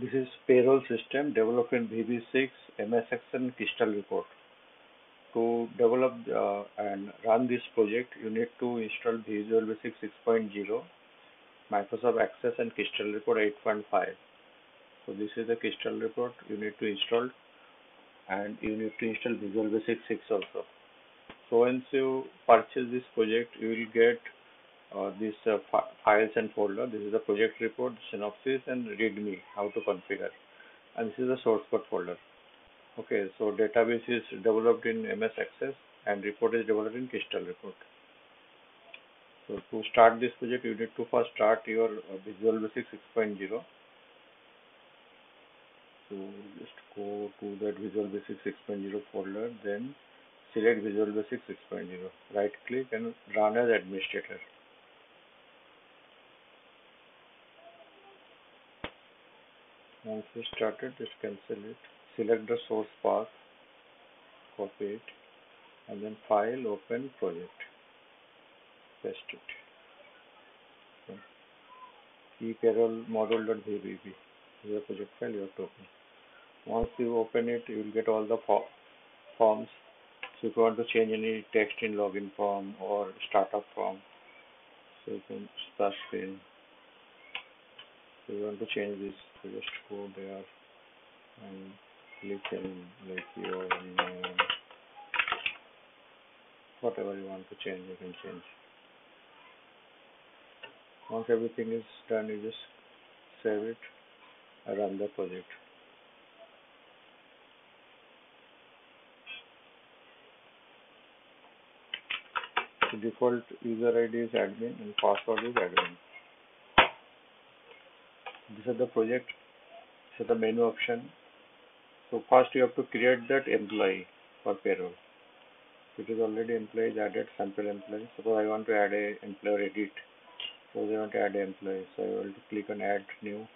This is payroll system developed in VB6, MS Access and Crystal report. To develop uh, and run this project, you need to install Visual Basic 6.0, Microsoft Access and Crystal report 8.5. So this is the Crystal report you need to install and you need to install Visual Basic 6 also. So once you purchase this project, you will get uh, this uh, files and folder. This is the project report, synopsis, and README, how to configure. And this is the source code folder. Okay, so database is developed in MS Access and report is developed in Crystal report. So to start this project, you need to first start your uh, Visual Basic 6.0. So just go to that Visual Basic 6.0 folder, then select Visual Basic 6.0. Right click and run as administrator. Once you started, just cancel it. Select the source path, copy it, and then file, open project. Paste it. Okay. ePayroll module.vbp. This is project file you have to open. Once you open it, you will get all the forms. So if you want to change any text in login form or startup form, so you can start screen. So you want to change this so just go there and click in like your name whatever you want to change you can change. Once everything is done you just save it and run the project. The default user ID is admin and password is admin this is the project. So the menu option. So first you have to create that employee for payroll. It is already employee added sample employee suppose I want to add a employer edit. So I want to add employee. So I will click on add new.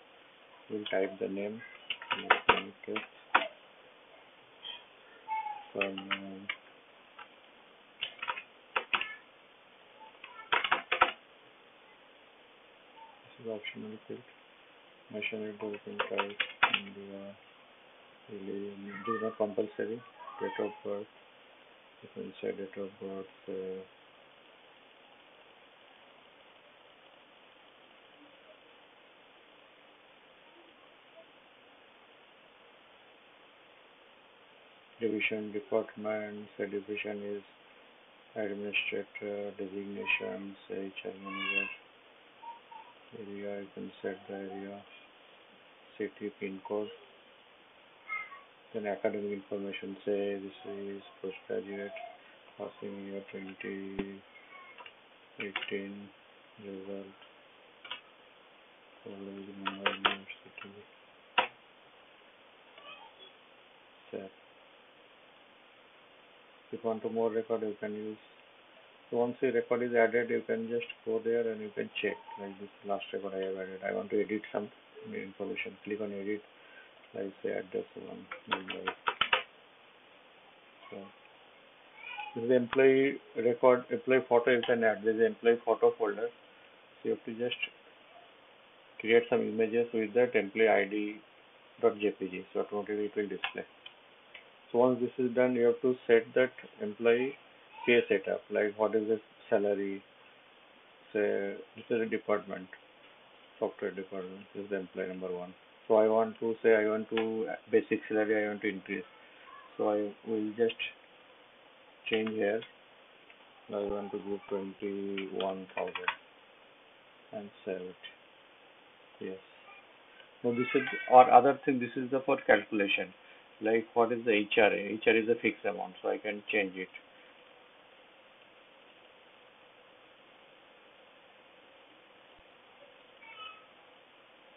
We'll type the name. Uh, this is optional field nationality open type India really it is not compulsory. Date of birth you can say date of birth uh, division department say division is administrator designations HR manager area you can set the area city pin code. Then academic information say this is postgraduate passing year 2018 result. College Mumbai University set if you want to more record you can use so once the record is added you can just go there and you can check. Like this last record I have added. I want to edit some information click on edit like say address one so this is the employee record employee photo. You can add. This is employee photo folder. So you have to just create some images with that employee id dot .jpg so automatically it will display. So once this is done you have to set that employee pay setup. Like what is the salary? Say this is a department software department. This is the employee number one. So I want to say I want to uh, basic salary I want to increase. So I will just change here. Now I want to one thousand and save it. Yes. Now this is or other thing. This is the for calculation. Like what is the HRA? HRA is a fixed amount, so I can change it.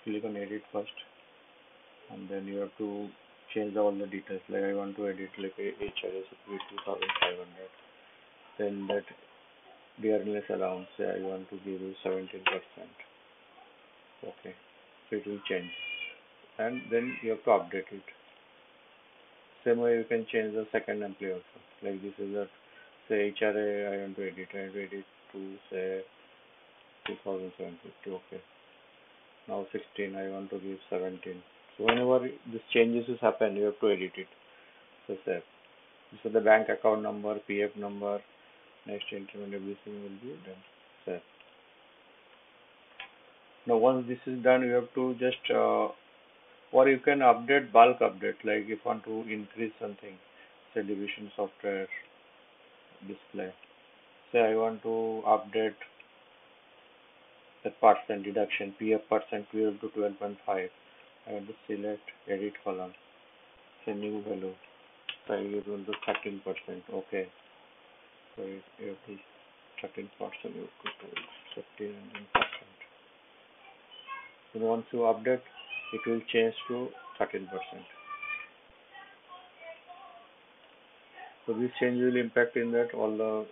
Click on edit first and then you have to change all the details. Like I want to edit like HRS 2500 then that dearness allowance I want to give you 17 percent. Okay so it will change. And then you have to update it. Same way you can change the second employee also. Like this is a say HRA I want to edit I want to edit to say 2750 okay now 16 I want to give 17 So whenever this changes is happen, you have to edit it. So save. So the bank account number, PF number, next increment everything will be done. Save. Now once this is done, you have to just uh, or you can update bulk update like if you want to increase something, say division software display. Say I want to update the percent deduction, PF percent 12 to 12.5. I to select edit column, say new value. So I will do 13 percent. Okay. So it, is 13 percent. You go to 15 percent. And once you update, it will change to 13 percent. So this change will impact in that all the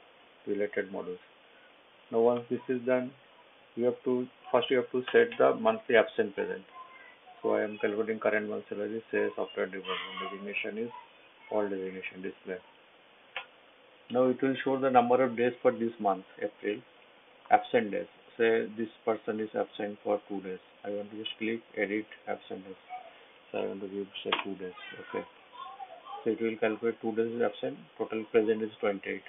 related models. Now once this is done, you have to first you have to set the monthly absent present. So I am calculating current month salary, say software development designation is all designation display. Now it will show the number of days for this month, April, absent days. Say this person is absent for two days. I want to just click edit absent days. So I want to give say two days. Okay. So it will calculate two days is absent. Total present is 28.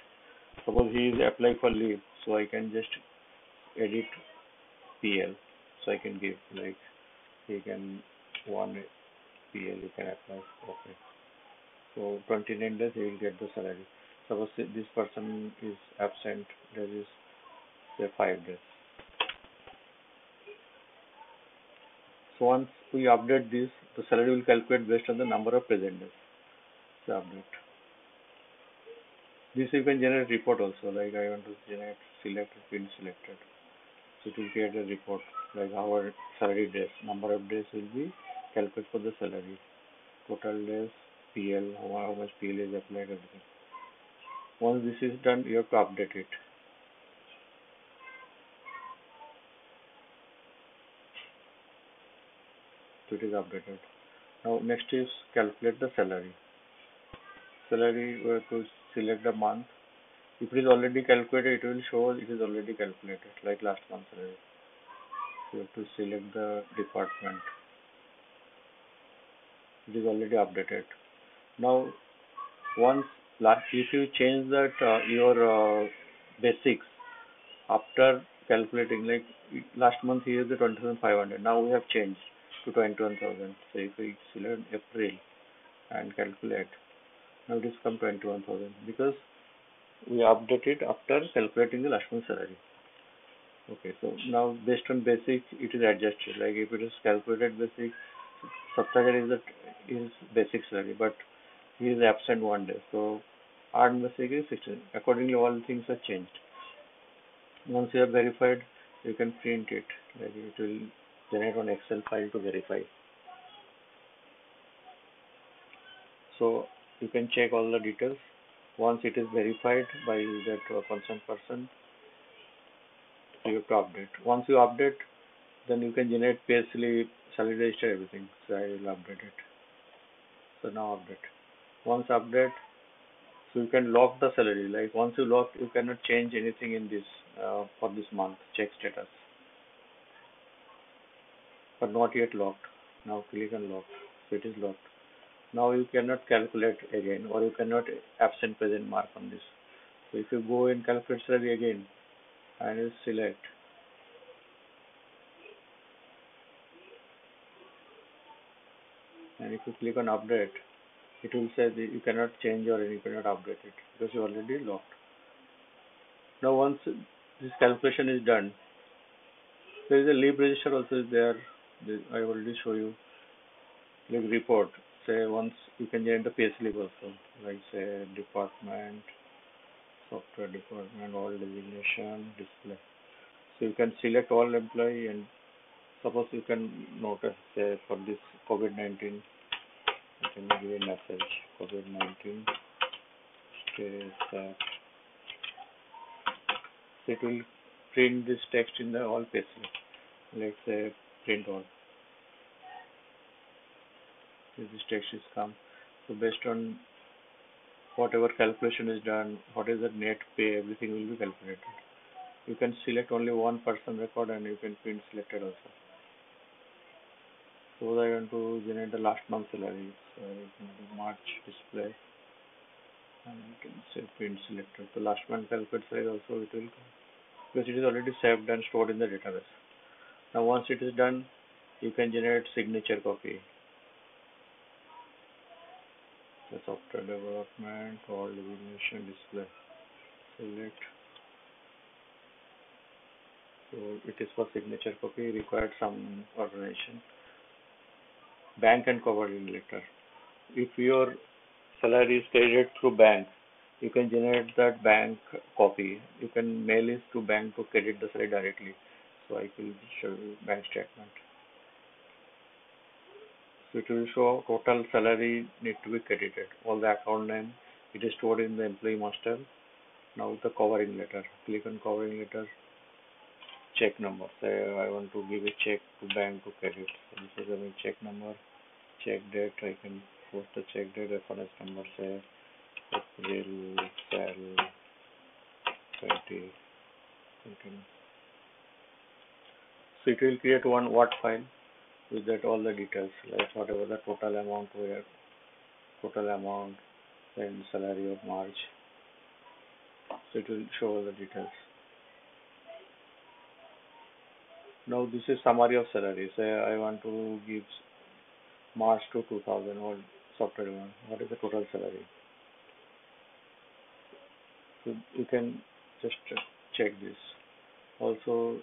Suppose he is applying for leave, so I can just edit PL. So I can give like he can one PL you can apply. Okay. So 29 days he will get the salary. Suppose this person is absent, there is say five days. So once we update this, the salary will calculate based on the number of present days. So update. This you can generate report also, like I want to generate select pin selected. It will create a report like our salary days, number of days will be calculated for the salary, total days, PL, how much PL is applied, everything. Once this is done, you have to update it. So it is updated. Now next is calculate the salary. Salary we have to select the month. If it is already calculated, it will show it is already calculated, like last month. You have to select the department. It is already updated. Now once last if you change that uh, your uh, basics after calculating like last month here is the 20500 now we have changed to 21000 so if we select april and calculate now it is come 21000 because we update it after calculating the last month salary. Okay so now based on basic it is adjusted. Like if it is calculated basic subtracted is the is basic salary but he is absent one day. So earned basic is 16 accordingly all things are changed. Once you have verified you can print it. Like it will generate an excel file to verify. So you can check all the details once it is verified by that uh, concerned person you have to update. Once you update then you can generate slip salary register everything. So i will update it. So now update. Once update so you can lock the salary. Like once you lock you cannot change anything in this uh, for this month check status. But not yet locked. Now click on lock. So it is locked now you cannot calculate again or you cannot absent present mark on this. So if you go in calculate salary again and you select. And if you click on update it will say you cannot change or you cannot update it because you already locked now once this calculation is done there is a leave register also there. I already show you. Like report say once you can generate the payslip also like say department software department all designation display. So you can select all employee and suppose you can notice say for this COVID-19 I can give a message COVID-19 stay safe so it will print this text in the all payslip let's say print all so this text is come so based on whatever calculation is done what is the net pay everything will be calculated you can select only one person record and you can print selected also So I want to generate the last month salary. So can do March display and you can say print selected. The last month calculate size also it will come because it is already saved and stored in the database. Now once it is done, you can generate signature copy. The software development or designation display. Select. So it is for signature copy required some organization. Bank and covering letter. If your salary is credited through bank, you can generate that bank copy. You can mail it to bank to credit the salary directly. So I will show you bank statement. It will show total salary need to be credited. All the account name, it is stored in the employee master. Now the covering letter. Click on covering letter. Check number. Say I want to give a check to bank to credit. So this is a check number. Check date. I can post the check date reference number. Say April sell 20. 20. So it will create one Word file with that all the details like whatever the total amount where total amount then salary of March. So it will show all the details. Now this is summary of salary. Say I want to give March to 2000 or software one. What is the total salary? So you can just check this. Also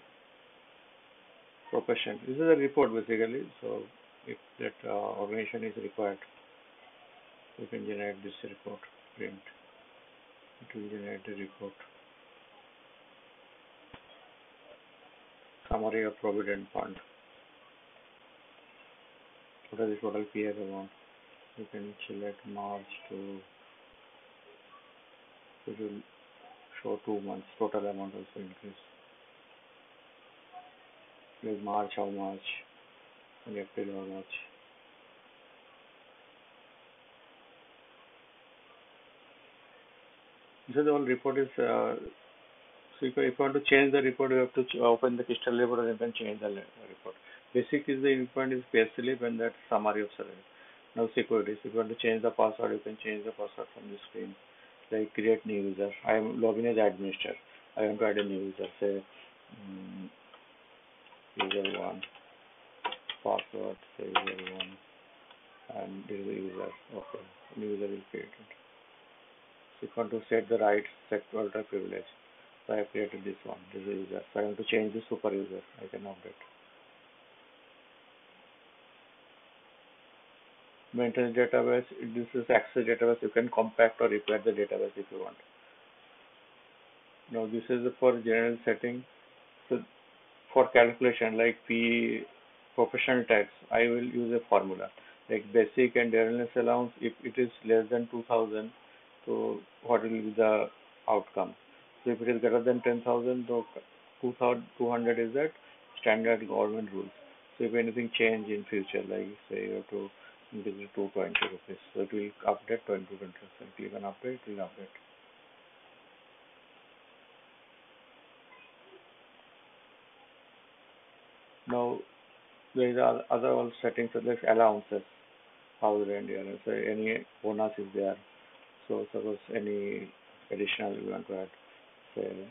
profession. This is a report basically. So if that uh, organization is required, you can generate this report, print. It will generate the report. Summary of Provident Fund. What is the total PF amount? You can select March to it will show two months total amount also increase like March how much and April how much so the whole report is uh, so if, if you want to change the report you have to ch- open the crystal report and then change the report. Basic is the report is pay slip and that summary of salary now securities if you want to change the password you can change the password from the screen. Like create new user. I am logging as administrator I want to add a new user say um, user one. Password say user one. And this is the user okay. New user will create so if you want to set the rights set ultra privilege so I created this one. This is the user. So I want to change the super user. I can update. Maintenance database. This is access database. You can compact or repair the database if you want. Now this is for general setting for calculation like P professional tax, I will use a formula like basic and dearness allowance. If it is less than 2000, so what will be the outcome? So if it is greater than 10,000, so 200 is that standard government rules. So if anything change in future, like say you have to increase to 20 rupees, so it will update 20 rupees. So click on update, it will update. Now there is other all settings like allowances, house rent, yeah, so any bonus is there. So suppose any additional you want to add, say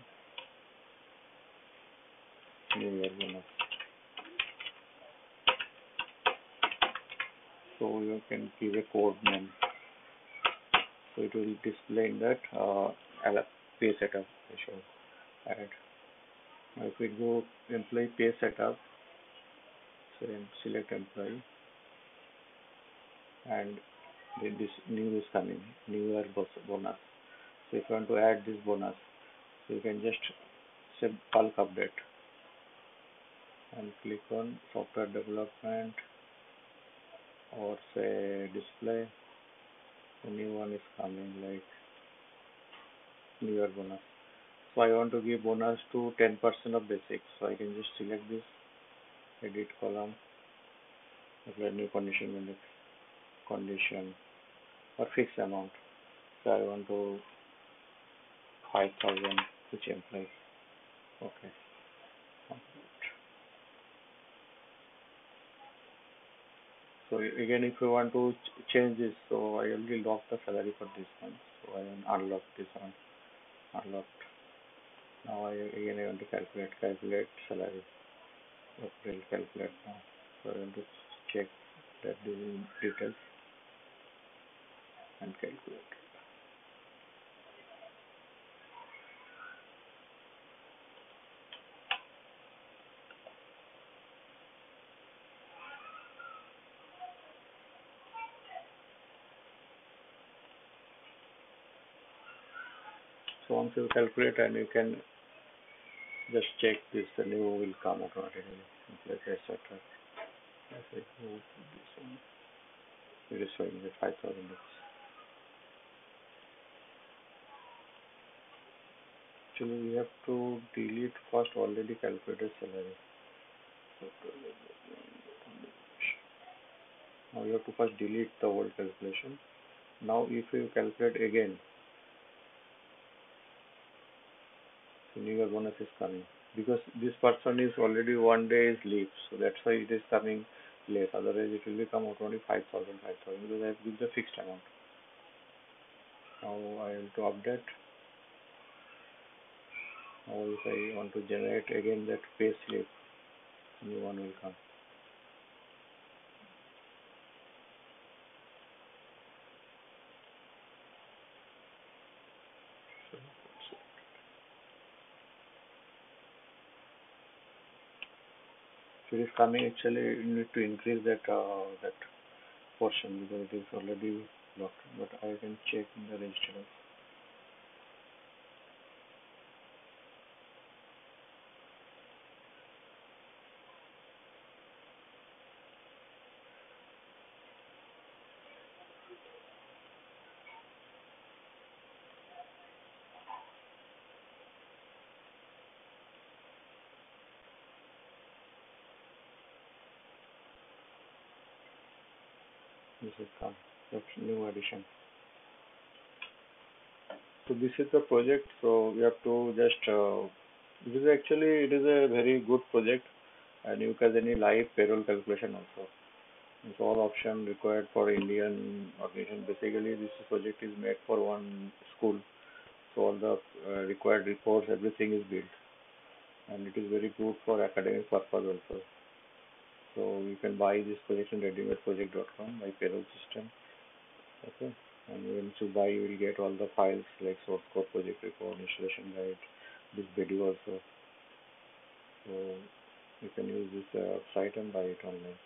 new year bonus. So you can give a code name. So it will display in that uh, pay setup. Show add. Now if we go employee pay setup, then select employee and then this new is coming, new year bonus. So if you want to add this bonus, so you can just say bulk update and click on software development or say display. The new one is coming like new year bonus. So I want to give bonus to 10% of basic. So I can just select this edit column, apply new condition index, condition or fixed amount. So I want to 5000 which employee. Okay. So again, if you want to ch- change this, so I already locked the salary for this one. So I unlock this one, unlocked. Now I again I want to calculate, calculate salary. Okay, calculate now. So I want to check that the details and calculate. So once you calculate and you can just check this, the new will come automatically, etc. Oh, one, it is showing the 5000 rupees. Actually, we have to delete first already calculated salary. Now you have to first delete the old calculation. Now if you calculate again, new bonus is coming because this person is already one day is leave, so that's why it is coming less. Otherwise, it will become automatically 5,000, 5,000 because I have given the fixed amount. Now I have to update. Now if I want to generate again that pay slip, new one will come. It is coming actually you need to increase that uh, that portion because it is already blocked but I can check in the register this is come that's new addition so this is the project so we have to just uh, this is actually it is a very good project and you can any live payroll calculation also. It's all option required for Indian organization. Basically this project is made for one school. So all the uh, required reports everything is built. And it is very good for academic purpose also so you can buy this project in readymadeproject.com by payroll system. Okay? And once you buy you will get all the files like source code project report installation guide this video also. So you can use this uh, site and buy it online